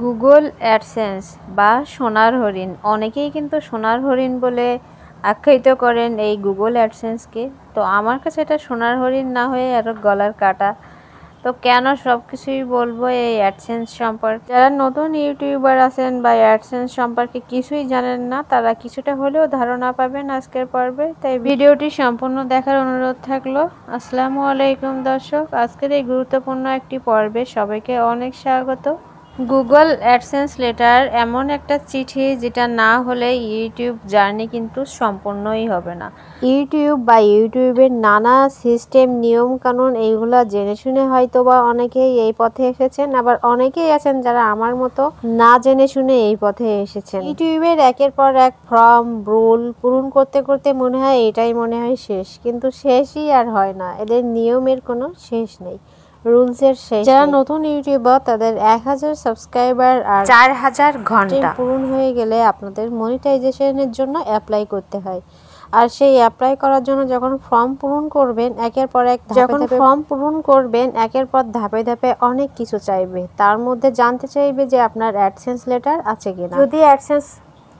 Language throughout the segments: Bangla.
গুগল অ্যাডসেন্স বা সোনার হরিণ। অনেকেই কিন্তু সোনার হরিণ বলে আখ্যায়িত করেন এই গুগল অ্যাডসেন্সকে। তো আমার কাছে এটা সোনার হরিণ না হয়ে আরও গলার কাটা। তো কেন সব কিছুই বলব এই অ্যাডসেন্স সম্পর্কে? যারা নতুন ইউটিউবার আছেন বা অ্যাডসেন্স সম্পর্কে কিছুই জানেন না, তারা কিছুটা হলেও ধারণা পাবেন আজকের পর্বে। তাই ভিডিওটি সম্পূর্ণ দেখার অনুরোধ থাকল। আসসালামু আলাইকুম দর্শক। আজকের এই গুরুত্বপূর্ণ একটি পর্বে সবাইকে অনেক স্বাগত। গুগল অ্যাডসেন্স লেটার এমন একটা চিঠি যেটা না হলে ইউটিউব জার্নি কিন্তু সম্পূর্ণই হবে না। ইউটিউব বা ইউটিউবের নানা সিস্টেম নিয়ম কানুন এইগুলো জেনে শুনে হয়তো বা অনেকেই এই পথে এসেছেন, আবার অনেকেই আছেন যারা আমার মতো না জেনে শুনে এই পথে এসেছেন। ইউটিউবের একের পর এক ফর্ম রুল পূরণ করতে করতে মনে হয় এটাই মনে হয় শেষ, কিন্তু শেষই আর হয় না। এদের নিয়মের কোনো শেষ নেই। রুলসের শেষ যারা নতুন ইউটিউবার তাদের এক হাজার সাবস্ক্রাইবার আর চার হাজার ঘণ্টা। পূরণ হয়ে গেলে আপনাদের মনিটাইজেশনের জন্য অ্যাপ্লাই করতে হয়। আর সেই অ্যাপ্লাই করার জন্য যখন ফর্ম পূরণ করবেন একের পর এক যখন ফর্ম পূরণ করবেন একের পর ধাপে ধাপে অনেক কিছু চাইবে। তার মধ্যে জানতে চাইবে যে আপনার অ্যাডসেন্স লেটার আছে কিনা। যদি অ্যাডসেন্স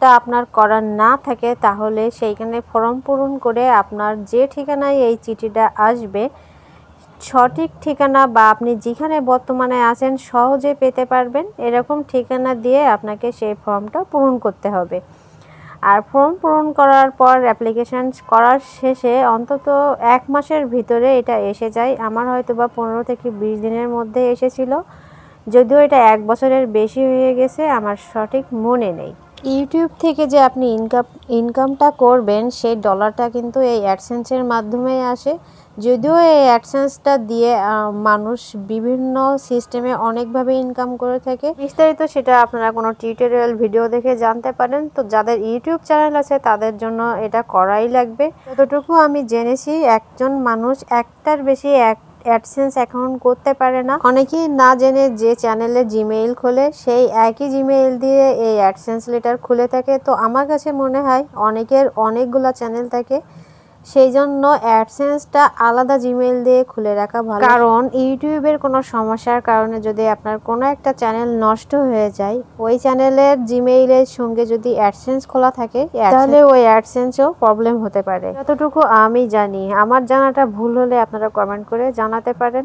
আপনার করার না থাকে তাহলে সেইখানে ফর্ম পূরণ করে আপনার যে ঠিকানায় এই চিঠিটা আসবে সঠিক ঠিকানা বা আপনি যেখানে বর্তমানে আছেন সহজে পেতে পারবেন। এরকম ঠিকানা দিয়ে আপনাকে সেই ফর্মটা পূরণ করতে হবে। আর ফর্ম পূরণ করার পর অ্যাপ্লিকেশান করার শেষে অন্তত এক মাসের ভিতরে এটা এসে যায়। আমার হয়তো বা পনেরো থেকে বিশ দিনের মধ্যে এসেছিল। যদিও এটা এক বছরের বেশি হয়ে গেছে, আমার সঠিক মনে নেই। ইউটিউব থেকে যে আপনি ইনকাম ইনকামটা করবেন, সেই ডলারটা কিন্তু এই অ্যাডসেন্সের মাধ্যমেই আসে। যদিও এই অ্যাডসেন্সটা দিয়ে মানুষ বিভিন্ন সিস্টেমে অনেকভাবে ইনকাম করে থাকে। বিস্তারিত সেটা আপনারা কোনো টিউটোরিয়াল ভিডিও দেখে জানতে পারেন। তো যাদের ইউটিউব চ্যানেল আছে, তাদের জন্য এটা করাই লাগবে। যতটুকু আমি জেনেছি, একজন মানুষ একটার বেশি এক অ্যাডসেন্স অ্যাকাউন্ট করতে পারে না। অনেকেই না জেনে যে চ্যানেলে জিমেইল খোলে, সেই একই জিমেইল দিয়ে এই অ্যাডসেন্স লেটার খুলে থাকে। তো আমার কাছে মনে হয় অনেকের অনেকগুলো চ্যানেল থাকে। সেই জন্য অ্যাডসেন্সটা আলাদা জিমেইল দিয়ে খুলে রাখা ভালো। কারণ ইউটিউবের কোনো সমস্যার কারণে যদি আপনার কোনো একটা চ্যানেল নষ্ট হয়ে যায় ওই চ্যানেলের জিমেইলের সঙ্গে যদি অ্যাডসেন্স খোলা থাকে তাহলে ওই অ্যাডসেন্সও প্রবলেম হতে পারে। যতটুকু আমি জানি আমার জানাটা ভুল হলে আপনারা কমেন্ট করে জানাতে পারেন।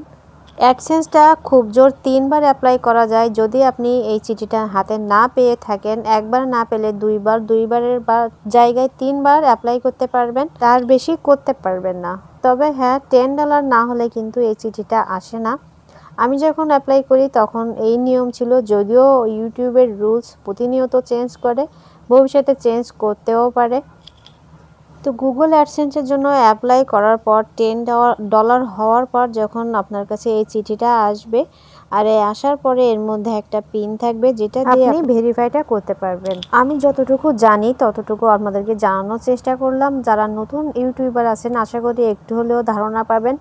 অ্যাডসেন্সটা খুব জোর তিনবার অ্যাপ্লাই করা যায়। যদি আপনি এই চিঠিটা হাতে না পেয়ে থাকেন, একবার না পেলে দুইবার, দুইবারের বা জায়গায় তিনবার অ্যাপ্লাই করতে পারবেন, তার বেশি করতে পারবেন না। তবে হ্যাঁ টেন ডলার না হলে কিন্তু এই চিঠিটা আসে না। আমি যখন অ্যাপ্লাই করি, তখন এই নিয়ম ছিল, যদিও ইউটিউবের রুলস প্রতিনিয়ত চেঞ্জ করে, ভবিষ্যতে চেঞ্জ করতেও পারে। তো গুগল অ্যাডসেন্সের জন্য অ্যাপ্লাই করার পর টেন ডলার হওয়ার পর যখন আপনার কাছে এই চিঠিটা আসবে আর এই আসার পরে এর মধ্যে একটা পিন থাকবে যেটা দিয়ে আপনি ভেরিফাইটা করতে পারবেন। আমি যতটুকু জানি ততটুকু আপনাদেরকে জানানোর চেষ্টা করলাম। যারা নতুন ইউটিউবার আছেন আশা করি একটু হলেও ধারণা পাবেন।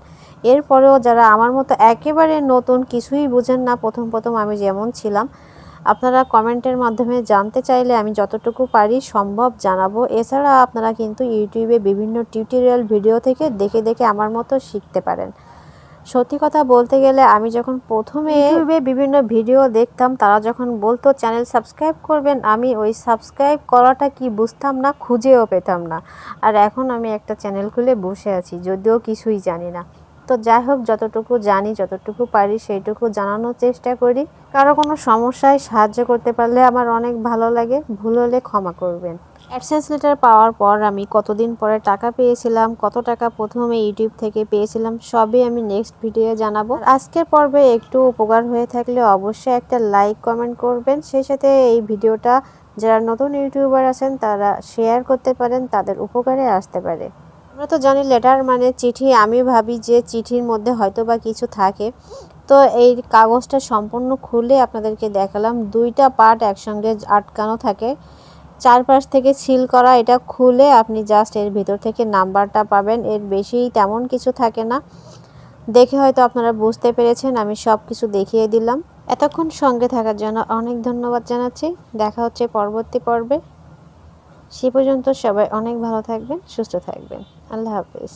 এরপরেও যারা আমার মতো একেবারে নতুন কিছুই বুঝেন না প্রথম প্রথম আমি যেমন ছিলাম আপনারা কমেন্টের মাধ্যমে জানতে চাইলে আমি যতটুকু পারি সম্ভব জানাব। এছাড়া আপনারা কিন্তু ইউটিউবে বিভিন্ন টিউটোরিয়াল ভিডিও থেকে দেখে দেখে আমার মতো শিখতে পারেন। সত্যি কথা বলতে গেলে আমি যখন প্রথমে ইউটিউবে বিভিন্ন ভিডিও দেখতাম, তারা যখন বলতো, চ্যানেল সাবস্ক্রাইব করবেন, আমি ওই সাবস্ক্রাইব করাটা কি বুঝতাম না, খুঁজেও পেতাম না। আর এখন আমি একটা চ্যানেল খুলে বসে আছি, যদিও কিছুই জানি না। তো যাই হোক, যতটুকু জানি, যতটুকু পারি, সেইটুকু জানানোর চেষ্টা করি। কারও কোনো সমস্যায় সাহায্য করতে পারলে আমার অনেক ভালো লাগে। ভুল হলে ক্ষমা করবেন। অ্যাডসেন্স লেটার পাওয়ার পর আমি কতদিন পরে টাকা পেয়েছিলাম, কত টাকা প্রথমে ইউটিউব থেকে পেয়েছিলাম, সবই আমি নেক্সট ভিডিও জানাব। আজকের পর্বে একটু উপকার হয়ে থাকলে অবশ্যই একটা লাইক কমেন্ট করবেন। সেই সাথে এই ভিডিওটা যারা নতুন ইউটিউবার আছেন, তারা শেয়ার করতে পারেন, তাদের উপকারে আসতে পারে। আমরা তো জানি লেটার মানে চিঠি, আমি ভাবি যে চিঠির মধ্যে হয়তো বা কিছু থাকে। তো এই কাগজটা সম্পূর্ণ খুলে আপনাদেরকে দেখালাম। দুইটা পার্ট একসঙ্গে আটকানো থাকে। চারপাশ থেকে সিল করা, এটা খুলে আপনি জাস্ট এর ভিতর থেকে নাম্বারটা পাবেন। এর বেশি তেমন কিছু থাকে না। দেখে হয়তো আপনারা বুঝতে পেরেছেন, আমি সব কিছু দেখিয়ে দিলাম। এতক্ষণ সঙ্গে থাকার জন্য অনেক ধন্যবাদ জানাচ্ছি। দেখা হচ্ছে পরবর্তী পর্বে। সে পর্যন্ত সবাই অনেক ভালো থাকবেন, সুস্থ থাকবেন। আল্লাহ হাফিজ